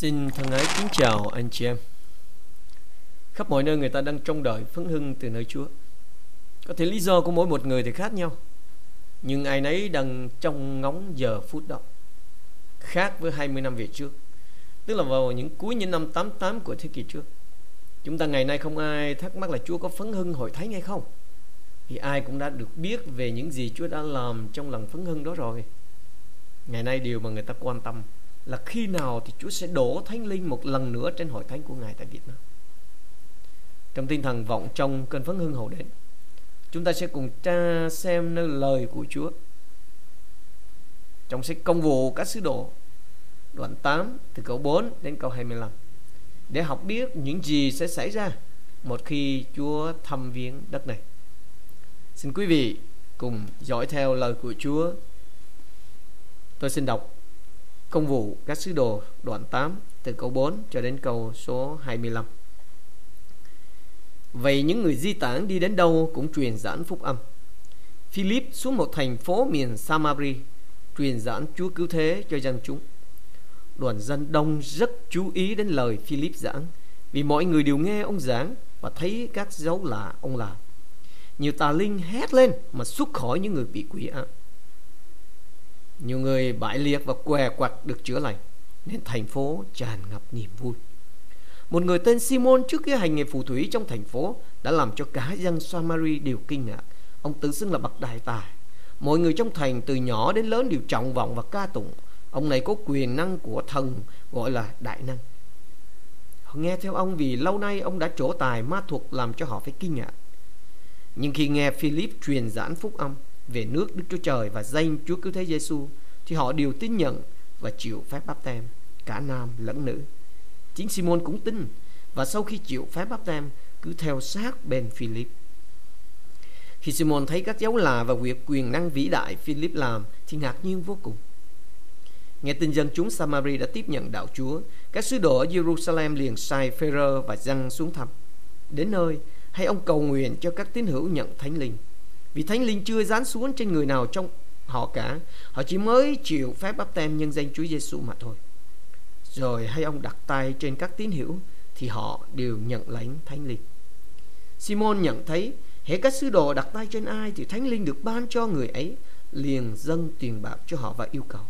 Xin thân ái kính chào anh chị em. Khắp mọi nơi người ta đang trông đợi phấn hưng từ nơi Chúa. Có thể lý do của mỗi một người thì khác nhau, nhưng ai nấy đang trong ngóng giờ phút đó. Khác với 20 năm về trước, tức là vào những cuối những năm 88 của thế kỷ trước. Chúng ta ngày nay không ai thắc mắc là Chúa có phấn hưng hội thánh hay không. Thì ai cũng đã được biết về những gì Chúa đã làm trong lần phấn hưng đó rồi. Ngày nay điều mà người ta quan tâm là khi nào thì Chúa sẽ đổ Thánh Linh một lần nữa trên hội thánh của Ngài tại Việt Nam. Trong tinh thần vọng trong cơn phấn hưng hậu đến, chúng ta sẽ cùng tra xem nơi lời của Chúa trong sách công vụ các sứ đồ đoạn 8 từ câu 4 đến câu 25 để học biết những gì sẽ xảy ra một khi Chúa thăm viếng đất này. Xin quý vị cùng dõi theo lời của Chúa. Tôi xin đọc Công vụ các sứ đồ, đoạn 8 từ câu 4 cho đến câu số 25. Vậy những người di tản đi đến đâu cũng truyền giảng phúc âm. Philip xuống một thành phố miền Samari truyền giảng Chúa cứu thế cho dân chúng. Đoàn dân đông rất chú ý đến lời Philip giảng, vì mọi người đều nghe ông giảng và thấy các dấu lạ ông làm. Nhiều tà linh hét lên mà xuất khỏi những người bị quỷ ám. Nhiều người bại liệt và què quặt được chữa lành, Nên thành phố tràn ngập niềm vui. Một người tên Simon trước khi hành nghề phù thủy trong thành phố Đã làm cho cả dân Samari đều kinh ngạc. Ông tự xưng là bậc đại tài. Mọi người trong thành từ nhỏ đến lớn đều trọng vọng và ca tụng. Ông này có quyền năng của thần, gọi là đại năng. Họ nghe theo ông vì lâu nay ông đã trổ tài ma thuật làm cho họ phải kinh ngạc. Nhưng khi nghe Philip truyền giảng phúc âm về nước Đức Chúa Trời và danh Chúa Cứu Thế Giêsu thì họ đều tin nhận và chịu phép báp tem cả nam lẫn nữ. Chính Simon cũng tin và sau khi chịu phép báp tem cứ theo sát bên Philip. Khi Simon thấy các dấu lạ và việc quyền năng vĩ đại Philip làm thì ngạc nhiên vô cùng. Nghe tin dân chúng Samari đã tiếp nhận đạo Chúa, các sứ đồ ở Jerusalem liền sai Phêrô và dân xuống thăm. Đến nơi, hay ông cầu nguyện cho các tín hữu nhận thánh linh. Vì Thánh Linh chưa dán xuống trên người nào trong họ cả. Họ chỉ mới chịu phép bắp tem nhân danh Chúa Giêsu mà thôi. Rồi hay ông đặt tay trên các tín hữu Thì họ đều nhận lãnh Thánh Linh. Simon nhận thấy, Hễ các sứ đồ đặt tay trên ai Thì Thánh Linh được ban cho người ấy, Liền dâng tiền bạc cho họ và yêu cầu.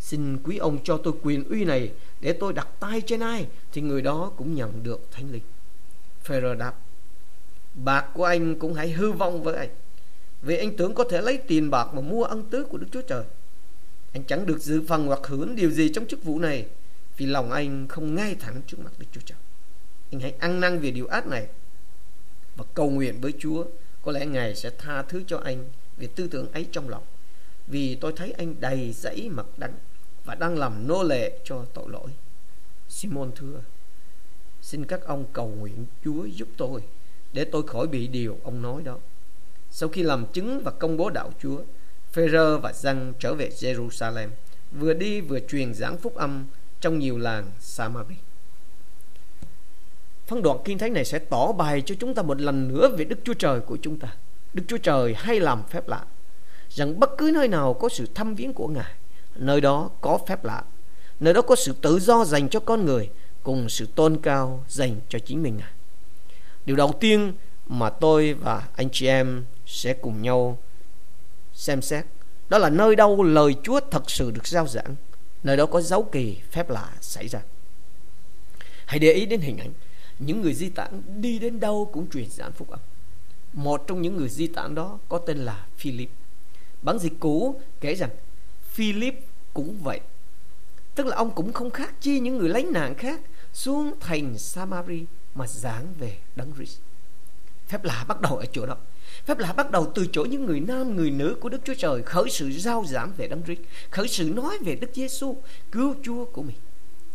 Xin quý ông cho tôi quyền uy này Để tôi đặt tay trên ai Thì người đó cũng nhận được Thánh Linh. Phêrô đáp, Bạc của anh cũng hãy hư vong với anh vì anh tưởng có thể lấy tiền bạc mà mua ân tứ của Đức Chúa Trời. Anh chẳng được dự phần hoặc hưởng điều gì trong chức vụ này, Vì lòng anh không ngay thẳng trước mặt Đức Chúa Trời. Anh hãy ăn năn về điều ác này Và cầu nguyện với Chúa. Có lẽ Ngài sẽ tha thứ cho anh Về tư tưởng ấy trong lòng. Vì tôi thấy anh đầy dẫy mặt đắng Và đang làm nô lệ cho tội lỗi. Simon thưa, Xin các ông cầu nguyện Chúa giúp tôi Để tôi khỏi bị điều ông nói đó sau khi làm chứng và công bố đạo Chúa, Phêrô và Giăng trở về Jerusalem, vừa đi vừa truyền giảng phúc âm trong nhiều làng Samari. Phân đoạn kinh thánh này sẽ tỏ bài cho chúng ta một lần nữa về Đức Chúa Trời của chúng ta. Đức Chúa Trời hay làm phép lạ, rằng bất cứ nơi nào có sự thăm viếng của Ngài, nơi đó có phép lạ, nơi đó có sự tự do dành cho con người cùng sự tôn cao dành cho chính mình Ngài. Điều đầu tiên mà tôi và anh chị em sẽ cùng nhau xem xét. Đó là nơi đâu lời Chúa thật sự được giao giảng. Nơi đó có dấu kỳ phép lạ xảy ra. Hãy để ý đến hình ảnh. Những người di tản đi đến đâu cũng truyền giảng phúc âm. Một trong những người di tản đó có tên là Philip. Bản dịch cũ kể rằng Philip cũng vậy. Tức là ông cũng không khác chi những người lánh nạn khác xuống thành Samari mà giảng về đấng Christ. Phép lạ bắt đầu ở chỗ đó. Phép lạ bắt đầu từ chỗ những người nam, người nữ của Đức Chúa Trời khởi sự giao giảng về Đấng Christ, khởi sự nói về Đức Giêsu, cứu Chúa của mình.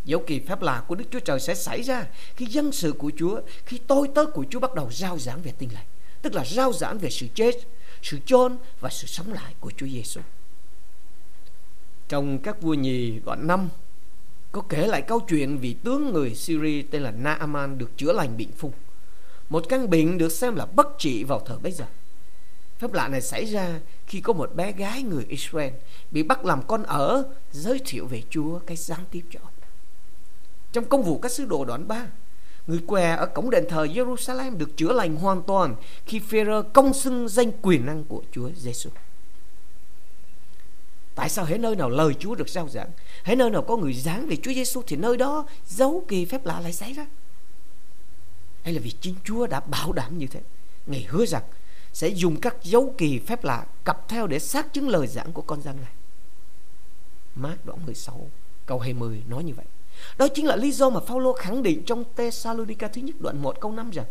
Dấu kỳ phép lạ của Đức Chúa Trời sẽ xảy ra khi dân sự của Chúa, khi tôi tớ của Chúa bắt đầu giao giảng về tin lành, tức là giao giảng về sự chết, sự chôn và sự sống lại của Chúa Giêsu. Trong các vua nhì đoạn 5 có kể lại câu chuyện vị tướng người Syria tên là Naaman được chữa lành bệnh phung. Một căn bệnh được xem là bất trị vào thời bấy giờ. Phép lạ này xảy ra khi có một bé gái người Israel bị bắt làm con ở giới thiệu về Chúa cái gián tiếp cho ông. Trong công vụ các sứ đồ đoạn 3, người què ở cổng đền thờ Jerusalem được chữa lành hoàn toàn khi Phêrô công xưng danh quyền năng của Chúa Giêsu. Tại sao hễ nơi nào lời Chúa được rao giảng, hễ nơi nào có người giảng về Chúa Giêsu thì nơi đó dấu kỳ phép lạ lại xảy ra. Hay là vì chính Chúa đã bảo đảm như thế. Ngài hứa rằng sẽ dùng các dấu kỳ phép lạ cặp theo để xác chứng lời giảng của con dân này. Mát đoạn 16 câu 20 nói như vậy. Đó chính là lý do mà Phaolô khẳng định trong Tesalonica thứ nhất đoạn 1 câu 5 rằng,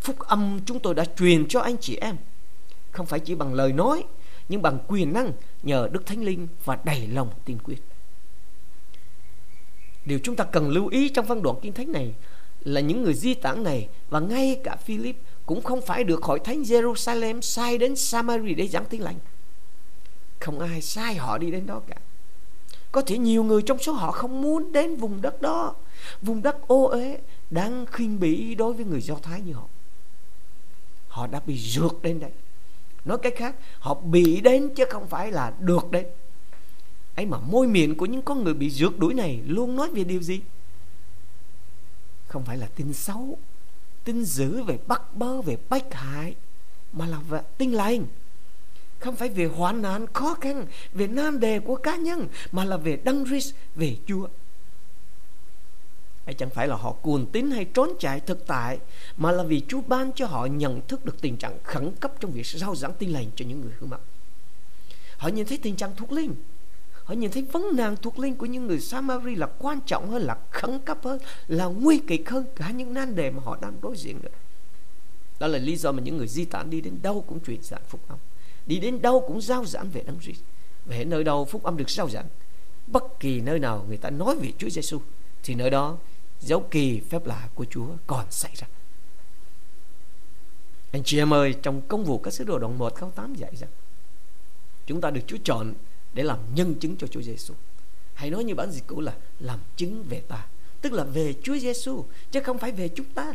phúc âm chúng tôi đã truyền cho anh chị em, không phải chỉ bằng lời nói, nhưng bằng quyền năng nhờ Đức Thánh Linh và đầy lòng tin quyết. Điều chúng ta cần lưu ý trong văn đoạn kinh thánh này là những người di tản này và ngay cả Philip cũng không phải được hội thánh Jerusalem sai đến Samari để giảng tiếng lành. Không ai sai họ đi đến đó cả. Có thể nhiều người trong số họ không muốn đến vùng đất đó, vùng đất ô uế đang khinh bỉ đối với người Do Thái như họ. Họ đã bị rượt đến đây. Nói cách khác, họ bị đến chứ không phải là được đến. ấy mà môi miệng của những con người bị rượt đuổi này luôn nói về điều gì? Không phải là tin xấu, tin dữ về bắt bớ, về bách hại, mà là về tin lành không phải về hoạn nạn khó khăn về nan đề của cá nhân mà là về đăng rít về chúa hay chẳng phải là họ cuồng tín hay trốn chạy thực tại mà là vì Chúa ban cho họ nhận thức được tình trạng khẩn cấp trong việc rao giảng tin lành cho những người hư mặt. Họ nhìn thấy tình trạng thuốc linh. Họ nhìn thấy vấn nạn thuộc linh của những người Samari là quan trọng hơn, là khẩn cấp hơn, là nguy kịch hơn cả những nan đề mà họ đang đối diện được. Đó là lý do mà những người di tản đi đến đâu cũng truyền giảng phúc âm. Đi đến đâu cũng giao giảng về đấng Christ về nơi đâu phúc âm được giao giảng bất kỳ nơi nào người ta nói về Chúa Giêsu thì nơi đó dấu kỳ phép lạ của Chúa còn xảy ra. Anh chị em ơi trong công vụ các sứ đồ đoạn 1 câu 8 dạy rằng chúng ta được Chúa chọn để làm nhân chứng cho Chúa Giêsu hay nói như bản dịch cũ là làm chứng về ta, tức là về Chúa Giêsu chứ không phải về chúng ta.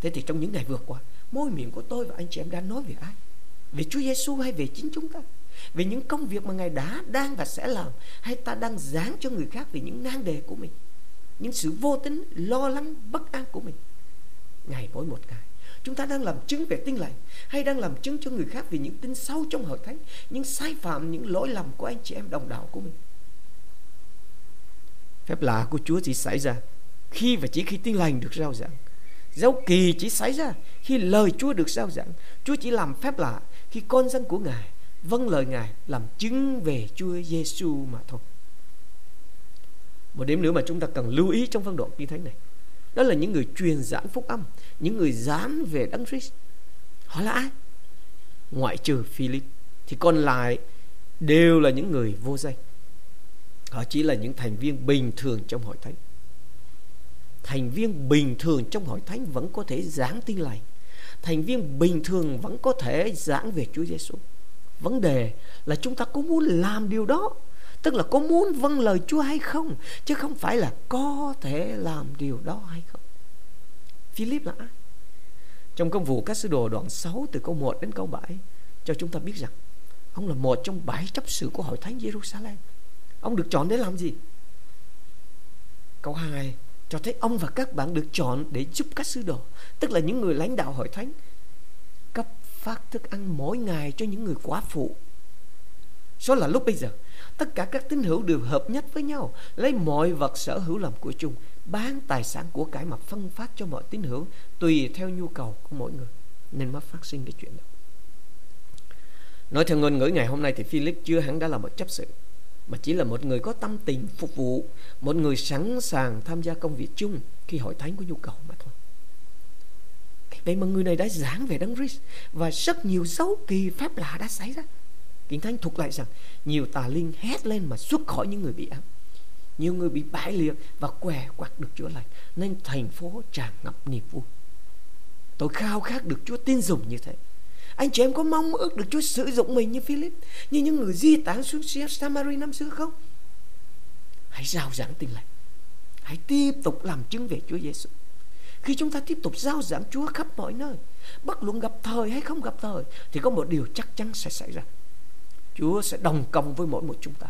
Thế thì trong những ngày vừa qua, môi miệng của tôi và anh chị em đã nói về ai? Về Chúa Giêsu hay về chính chúng ta? Về những công việc mà ngài đã đang và sẽ làm, hay ta đang giảng cho người khác về những nan đề của mình, những sự vô tính lo lắng, bất an của mình? Ngày mỗi một ngày chúng ta đang làm chứng về tin lành, hay đang làm chứng cho người khác về những tin sâu trong hội thánh những sai phạm, những lỗi lầm của anh chị em đồng đạo của mình? Phép lạ của Chúa chỉ xảy ra khi và chỉ khi tin lành được rao giảng. Dấu kỳ chỉ xảy ra khi lời Chúa được rao giảng. Chúa chỉ làm phép lạ khi con dân của Ngài vâng lời Ngài làm chứng về Chúa Giêsu mà thôi. Một điểm nữa mà chúng ta cần lưu ý trong phân đoạn như thánh này đó là những người truyền giảng phúc âm, những người dán về Đấng Christ. Họ là ai? Ngoại trừ Philip thì còn lại đều là những người vô danh. Họ chỉ là những thành viên bình thường trong hội thánh. Thành viên bình thường trong hội thánh vẫn có thể giảng tin lành thành viên bình thường vẫn có thể giảng về Chúa Giêsu. Vấn đề là chúng ta có muốn làm điều đó, tức là có muốn vâng lời Chúa hay không, chứ không phải là có thể làm điều đó hay không. Philip là ai? Trong công vụ các sứ đồ đoạn 6 từ câu 1 đến câu 7 cho chúng ta biết rằng ông là một trong bảy chấp sự của hội thánh Jerusalem. Ông được chọn để làm gì? Câu 2 cho thấy ông và các bạn được chọn để giúp các sứ đồ tức là những người lãnh đạo hội thánh cấp phát thức ăn mỗi ngày cho những người quá phụ số là lúc bây giờ, tất cả các tín hữu đều hợp nhất với nhau, lấy mọi vật sở hữu làm của chung bán tài sản của cải mà phân phát cho mọi tín hữu, tùy theo nhu cầu của mỗi người. Nên mới phát sinh cái chuyện đó. Nói theo ngôn ngữ ngày hôm nay thì Philip chưa hẳn đã là một chấp sự, mà chỉ là một người có tâm tình phục vụ, một người sẵn sàng tham gia công việc chung khi hội thánh có nhu cầu mà thôi. Vậy mà người này đã giảng về đấng Christ và rất nhiều dấu kỳ phép lạ đã xảy ra kinh thánh thuộc lại rằng nhiều tà linh hét lên mà xuất khỏi những người bị ám. Nhiều người bị bại liệt và què quặt được chữa lành, nên thành phố tràn ngập niềm vui. Tôi khao khát được Chúa tin dùng như thế. Anh chị em có mong ước được Chúa sử dụng mình như Philip, như những người di tản xuống Samari năm xưa không? Hãy rao giảng tin lành. Hãy tiếp tục làm chứng về Chúa Giêsu. Khi chúng ta tiếp tục giao giảng Chúa khắp mọi nơi, bất luận gặp thời hay không gặp thời, thì có một điều chắc chắn sẽ xảy ra. Chúa sẽ đồng công với mỗi một chúng ta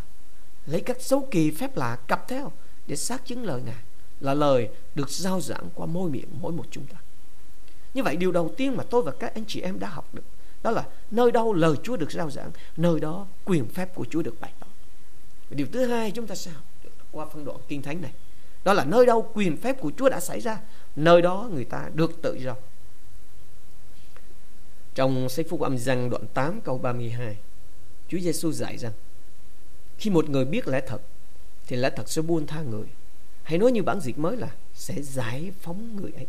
lấy các dấu kỳ phép lạ cặp theo để xác chứng lời Ngài là lời được giao giảng qua môi miệng mỗi một chúng ta. Như vậy điều đầu tiên mà tôi và các anh chị em đã học được đó là nơi đâu lời Chúa được giao giảng, nơi đó quyền phép của Chúa được bày tỏ. Điều thứ hai chúng ta sẽ học qua phân đoạn kinh thánh này đó là nơi đâu quyền phép của Chúa đã xảy ra nơi đó người ta được tự do trong sách phúc âm Giăng đoạn 8 câu 32 Chúa Giêsu dạy rằng, khi một người biết lẽ thật, thì lẽ thật sẽ buông tha người. Hay nói như bản dịch mới là sẽ giải phóng người ấy.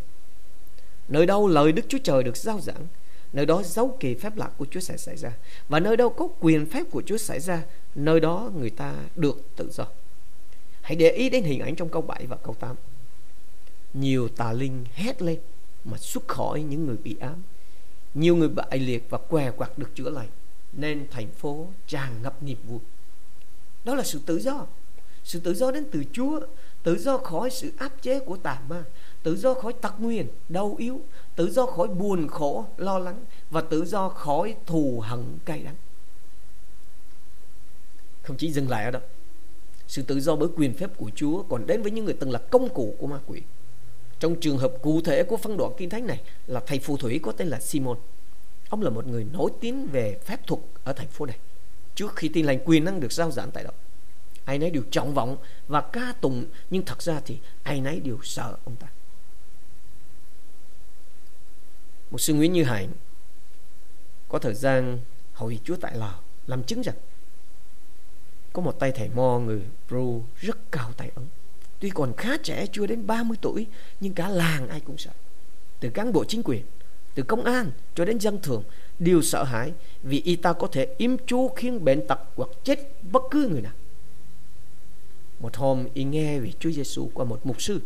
Nơi đâu lời Đức Chúa Trời được giao giảng, nơi đó dấu kỳ phép lạ của Chúa sẽ xảy ra. Và nơi đâu có quyền phép của Chúa xảy ra, nơi đó người ta được tự do. Hãy để ý đến hình ảnh trong câu 7 và câu 8 nhiều tà linh hét lên mà xuất khỏi những người bị ám. Nhiều người bại liệt và què quặt được chữa lành nên thành phố tràn ngập niềm vui. Đó là sự tự do. Sự tự do đến từ Chúa, tự do khỏi sự áp chế của tà ma, tự do khỏi tật nguyền, đau yếu, tự do khỏi buồn khổ, lo lắng và tự do khỏi thù hận cay đắng. Không chỉ dừng lại ở đó sự tự do bởi quyền phép của Chúa còn đến với những người từng là công cụ của ma quỷ. Trong trường hợp cụ thể của phân đoạn kinh thánh này là thầy phù thủy có tên là Simon ông là một người nổi tiếng về phép thuật ở thành phố này. Trước khi tin lành quyền năng được giao giảng tại đó, ai nấy đều trọng vọng và ca tụng, nhưng thật ra thì ai nấy đều sợ ông ta. Một sư Nguyễn Như Hải có thời gian hội Chúa tại Lào làm chứng rằng có một tay thầy mo, người Bru rất cao tay ấn. Tuy còn khá trẻ, chưa đến 30 tuổi, nhưng cả làng ai cũng sợ. Từ cán bộ chính quyền từ công an cho đến dân thường, đều sợ hãi vì y ta có thể im chú khiến bệnh tật hoặc chết bất cứ người nào. Một hôm y nghe về Chúa Giêsu qua một mục sư,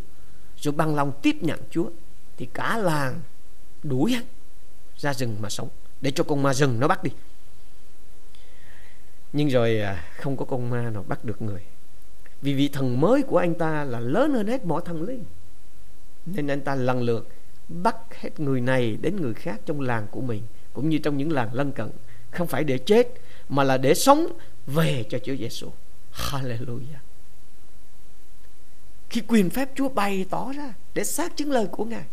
rồi bằng lòng tiếp nhận Chúa, thì cả làng đuổi hắn ra rừng mà sống, để cho con ma rừng nó bắt đi. Nhưng rồi à, không có con ma nào bắt được người. Vì vị thần mới của anh ta là lớn hơn hết mọi thần linh, nên anh ta lần lượt bắt hết người này đến người khác trong làng của mình cũng như trong những làng lân cận không phải để chết mà là để sống về cho Chúa Giêsu. Hallelujah. Khi quyền phép Chúa bày tỏ ra để xác chứng lời của Ngài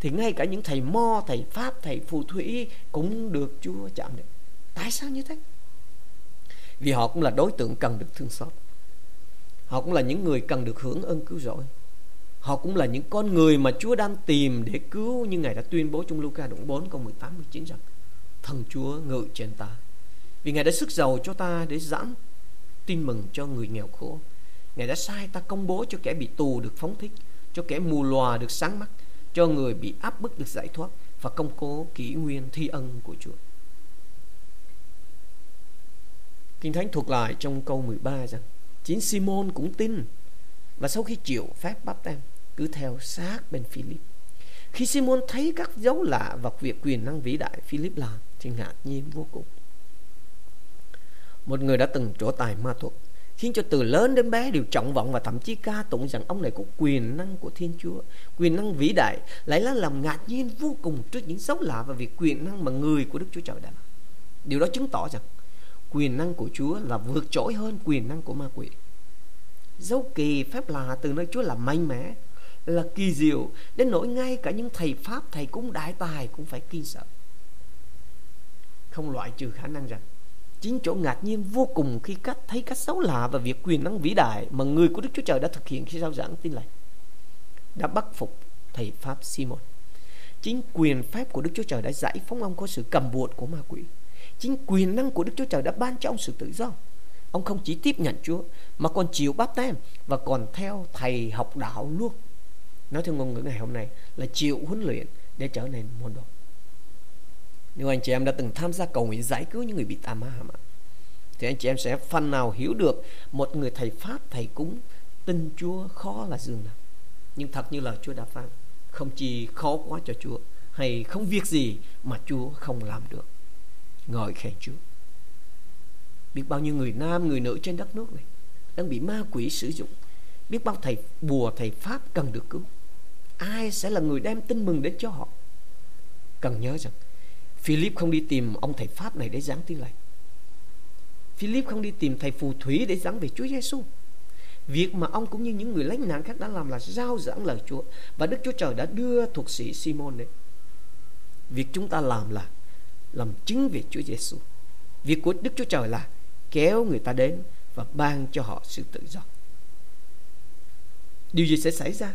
thì ngay cả những thầy mo, thầy pháp, thầy phù thủy cũng được Chúa chạm đến. Tại sao như thế? Vì họ cũng là đối tượng cần được thương xót. Họ cũng là những người cần được hưởng ơn cứu rỗi. Họ cũng là những con người mà Chúa đang tìm để cứu như Ngài đã tuyên bố trong Luca đoạn 4 câu 18 19 rằng thần Chúa ngự trên ta. Vì Ngài đã sức giàu cho ta để giảng tin mừng cho người nghèo khổ. Ngài đã sai ta công bố cho kẻ bị tù được phóng thích, cho kẻ mù lòa được sáng mắt, cho người bị áp bức được giải thoát và công cố kỷ nguyên thi ân của Chúa. Kinh Thánh thuật lại trong câu 13 rằng Chính Simon cũng tin và sau khi chịu phép bắp tem Cứ theo sát bên Philip Khi Simon thấy các dấu lạ Và việc quyền năng vĩ đại Philip làm Thì ngạc nhiên vô cùng Một người đã từng trổ tài ma thuật khiến cho từ lớn đến bé đều trọng vọng và thậm chí ca tụng rằng ông này có quyền năng của Thiên Chúa, quyền năng vĩ đại, lại là làm ngạc nhiên vô cùng trước những dấu lạ và việc quyền năng mà người của Đức Chúa Trời đã làm. Điều đó chứng tỏ rằng quyền năng của Chúa là vượt trội hơn quyền năng của ma quỷ. Dấu kỳ phép lạ từ nơi Chúa là mạnh mẽ, là kỳ diệu đến nỗi ngay cả những thầy pháp, thầy cũng đại tài cũng phải kinh sợ. Không loại trừ khả năng rằng chính chỗ ngạc nhiên vô cùng khi cách thấy cách xấu lạ và việc quyền năng vĩ đại mà người của Đức Chúa Trời đã thực hiện khi giao giảng tin lành đã bắt phục thầy pháp Simon. Chính quyền phép của Đức Chúa Trời đã giải phóng ông khỏi sự cầm buộc của ma quỷ. Chính quyền năng của Đức Chúa Trời đã ban cho ông sự tự do. Ông không chỉ tiếp nhận Chúa mà còn chịu báp tem và còn theo thầy học đạo luôn. Nói theo ngôn ngữ ngày hôm nay là chịu huấn luyện để trở nên môn đồ. Nếu anh chị em đã từng tham gia cầu nguyện giải cứu những người bị tà ma mà thì anh chị em sẽ phần nào hiểu được một người thầy pháp thầy cúng tin Chúa khó là dường nào. Nhưng thật như lời Chúa đã phán, không chỉ khó quá cho Chúa hay không việc gì mà Chúa không làm được ngợi khen Chúa. Biết bao nhiêu người nam, người nữ trên đất nước này đang bị ma quỷ sử dụng. Biết bao thầy bùa, thầy pháp cần được cứu. Ai sẽ là người đem tin mừng đến cho họ? Cần nhớ rằng Philip không đi tìm ông thầy pháp này để giảng tin lành. Philip không đi tìm thầy phù thủy để giảng về Chúa Giêsu. Việc mà ông cũng như những người lánh nạn khác đã làm là giao giảng lời Chúa và Đức Chúa Trời đã đưa thuộc sĩ Simon đến. Việc chúng ta làm là làm chứng về Chúa Giêsu. Việc của Đức Chúa Trời là kéo người ta đến và ban cho họ sự tự do. Điều gì sẽ xảy ra?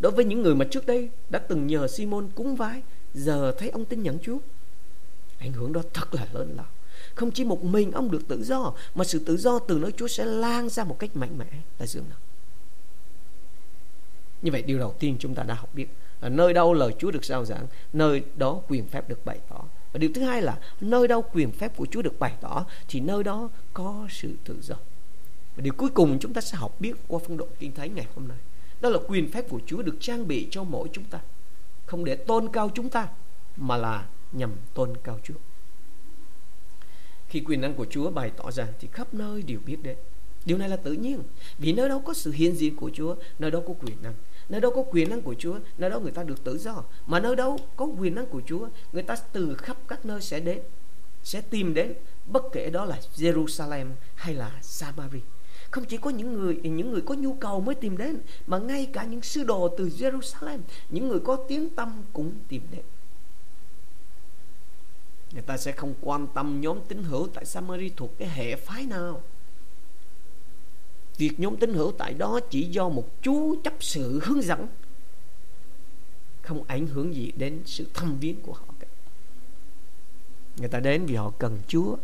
Đối với những người mà trước đây đã từng nhờ Simon cúng vái, giờ thấy ông tin nhận Chúa, ảnh hưởng đó thật là lớn lao. Không chỉ một mình ông được tự do, mà sự tự do từ nơi Chúa sẽ lan ra một cách mạnh mẽ tại dương nào. Như vậy điều đầu tiên chúng ta đã học biết là nơi đâu lời Chúa được sao giảng, nơi đó quyền phép được bày tỏ. Và điều thứ hai là nơi đâu quyền phép của Chúa được bày tỏ, thì nơi đó có sự tự do. Và điều cuối cùng chúng ta sẽ học biết qua phân đoạn kinh thánh ngày hôm nay. Đó là quyền phép của Chúa được trang bị cho mỗi chúng ta. Không để tôn cao chúng ta, mà là nhằm tôn cao Chúa. Khi quyền năng của Chúa bày tỏ ra, thì khắp nơi đều biết đến. Điều này là tự nhiên, Vì nơi đâu có sự hiện diện của Chúa, Nơi đâu có quyền năng Nơi đâu có quyền năng của Chúa, Nơi đó người ta được tự do. Mà nơi đâu có quyền năng của Chúa, Người ta từ khắp các nơi sẽ đến, Sẽ tìm đến Bất kể đó là Jerusalem hay là Samari không chỉ có những người những người có nhu cầu mới tìm đến, mà ngay cả những sư đồ từ Jerusalem, những người có tiếng tâm cũng tìm đến. Người ta sẽ không quan tâm nhóm tín hữu tại Samari thuộc cái hệ phái nào việc nhóm tín hữu tại đó chỉ do một chú chấp sự hướng dẫn, không ảnh hưởng gì đến sự thăm viếng của họ cả. người ta đến vì họ cần Chúa.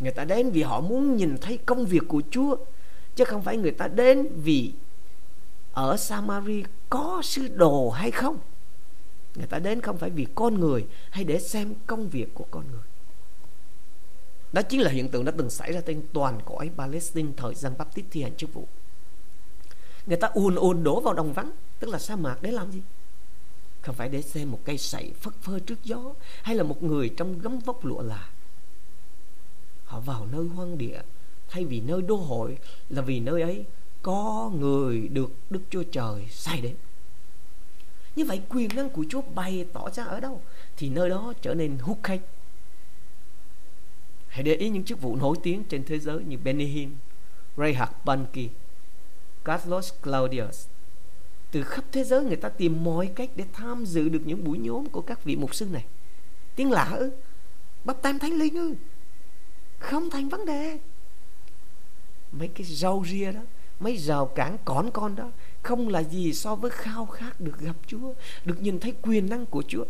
Người ta đến vì họ muốn nhìn thấy công việc của Chúa, chứ không phải người ta đến vì ở Samari có sứ đồ hay không. Người ta đến không phải vì con người hay để xem công việc của con người đó chính là hiện tượng đã từng xảy ra trên toàn cõi Palestine thời gian Baptist thi hành chức vụ người ta ùn ùn đổ vào đồng vắng, tức là sa mạc để làm gì không phải để xem một cây sậy phất phơ trước gió, hay là một người trong gấm vóc lụa là họ vào nơi hoang địa, thay vì nơi đô hội, là vì nơi ấy có người được Đức Chúa Trời sai đến. Như vậy quyền năng của Chúa bày tỏ ra ở đâu thì nơi đó trở nên hút khách. Hãy để ý những chức vụ nổi tiếng trên thế giới như Benny Hinn, Reinhard Bonnke, Carlos Claudius. Từ khắp thế giới người ta tìm mọi cách để tham dự được những buổi nhóm của các vị mục sư này. Tiếng lạ ư? Bắp tam thánh linh ư? Không thành vấn đề mấy cái rau ria đó mấy rào cản cón con đó không là gì so với khao khát được gặp Chúa được nhìn thấy quyền năng của Chúa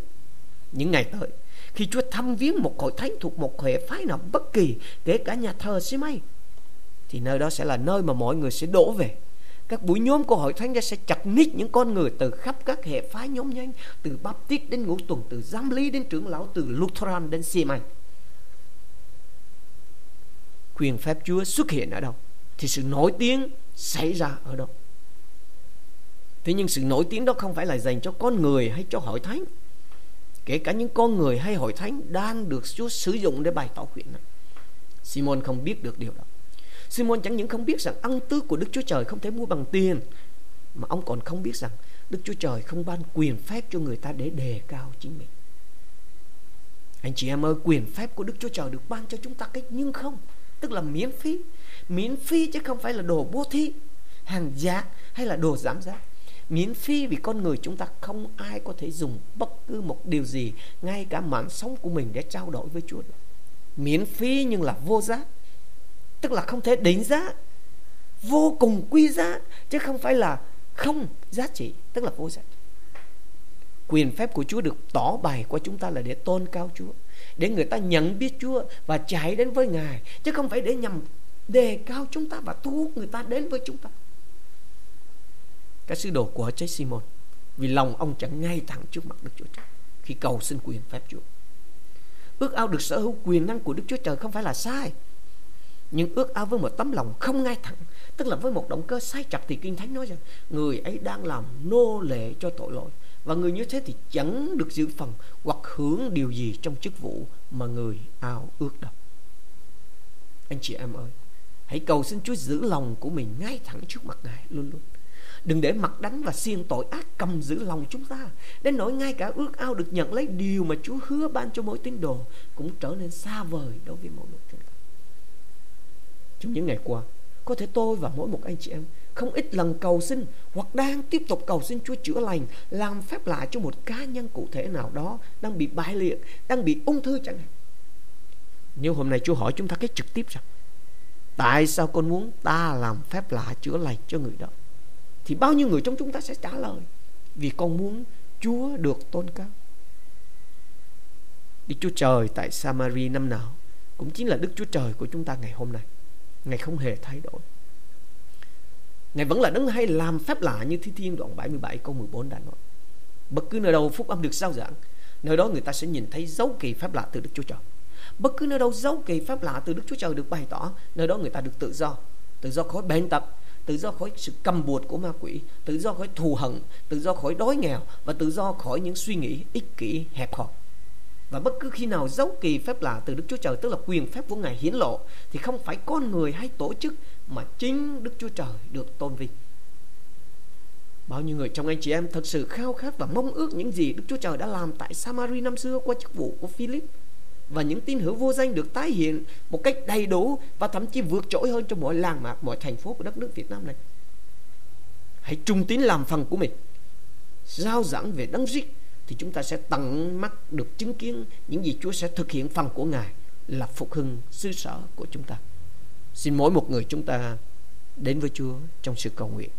những ngày tới khi Chúa thăm viếng một hội thánh thuộc một hệ phái nào bất kỳ, kể cả nhà thờ xí mây thì nơi đó sẽ là nơi mà mọi người sẽ đổ về. Các buổi nhóm của hội thánh sẽ chặt nít những con người từ khắp các hệ phái nhóm nhanh từ Baptist đến ngũ tuần, từ giám lý đến trưởng lão, từ Lutheran đến xi mây quyền phép Chúa xuất hiện ở đâu, thì sự nổi tiếng xảy ra ở đâu. Thế nhưng sự nổi tiếng đó không phải là dành cho con người hay cho hội thánh kể cả những con người hay hội thánh đang được Chúa sử dụng để bày tỏ quyền năng Simon không biết được điều đó. Simon chẳng những không biết rằng ân tứ của Đức Chúa Trời không thể mua bằng tiền, mà ông còn không biết rằng Đức Chúa Trời không ban quyền phép cho người ta để đề cao chính mình. Anh chị em ơi, quyền phép của Đức Chúa Trời được ban cho chúng ta cách nhưng không? Tức là miễn phí. Miễn phí chứ không phải là đồ bố thí, hàng giả hay là đồ giảm giá miễn phí vì con người chúng ta không ai có thể dùng bất cứ một điều gì, ngay cả mạng sống của mình để trao đổi với Chúa được. miễn phí nhưng là vô giá. Tức là không thể đánh giá. Vô cùng quý giá, chứ không phải là không giá trị, tức là vô giá. Quyền phép của Chúa được tỏ bày qua chúng ta là để tôn cao Chúa, để người ta nhận biết Chúa và chạy đến với Ngài, chứ không phải để nhằm đề cao chúng ta và thu hút người ta đến với chúng ta các sứ đồ của trái Simon. Vì lòng ông chẳng ngay thẳng trước mặt Đức Chúa Trời khi cầu xin quyền phép Chúa. Ước ao được sở hữu quyền năng của Đức Chúa Trời không phải là sai, nhưng ước ao với một tấm lòng không ngay thẳng, tức là với một động cơ sai chặt thì kinh thánh nói rằng, người ấy đang làm nô lệ cho tội lỗi, và người như thế thì chẳng được giữ phần hoặc hưởng điều gì trong chức vụ mà người ao ước đâu anh chị em ơi, hãy cầu xin Chúa giữ lòng của mình ngay thẳng trước mặt Ngài luôn luôn đừng để mặt đánh và xiên tội ác cầm giữ lòng chúng ta đến nỗi ngay cả ước ao được nhận lấy điều mà Chúa hứa ban cho mỗi tín đồ cũng trở nên xa vời đối với mỗi người chúng ta trong những ngày qua có thể tôi và mỗi một anh chị em không ít lần cầu xin hoặc đang tiếp tục cầu xin Chúa chữa lành, làm phép lạ cho một cá nhân cụ thể nào đó đang bị bại liệt, đang bị ung thư chẳng hạn. Nếu hôm nay Chúa hỏi chúng ta cái trực tiếp rằng Tại sao con muốn ta làm phép lạ chữa lành cho người đó thì bao nhiêu người trong chúng ta sẽ trả lời? Vì con muốn Chúa được tôn cao. Đức Chúa Trời tại Samari năm nào Cũng chính là Đức Chúa Trời của chúng ta ngày hôm nay. Ngài không hề thay đổi. Ngài vẫn là đấng hay làm phép lạ như Thi Thiên đoạn 77 câu 14 đã nói. Bất cứ nơi đâu phúc âm được sao giảng, Nơi đó người ta sẽ nhìn thấy dấu kỳ phép lạ từ Đức Chúa Trời. Bất cứ nơi đâu dấu kỳ phép lạ từ Đức Chúa Trời được bày tỏ, Nơi đó người ta được tự do. Tự do khỏi bệnh tật Tự do khỏi sự cầm buộc của ma quỷ, Tự do khỏi thù hận, Tự do khỏi đói nghèo Và tự do khỏi những suy nghĩ, ích kỷ, hẹp hòi và bất cứ khi nào dấu kỳ phép lạ từ Đức Chúa Trời, tức là quyền phép của Ngài hiển lộ, thì không phải con người hay tổ chức mà chính Đức Chúa Trời được tôn vinh. Bao nhiêu người trong anh chị em thật sự khao khát và mong ước những gì Đức Chúa Trời đã làm tại Samari năm xưa qua chức vụ của Philip và những tín hữu vô danh được tái hiện một cách đầy đủ và thậm chí vượt trội hơn trong mọi làng mạc, mọi thành phố của đất nước Việt Nam này. Hãy trung tín làm phần của mình. Giao giảng về đấng Christ thì chúng ta sẽ tận mắt được chứng kiến những gì Chúa sẽ thực hiện phần của Ngài là phục hưng xứ sở của chúng ta. Xin mỗi một người chúng ta đến với Chúa trong sự cầu nguyện.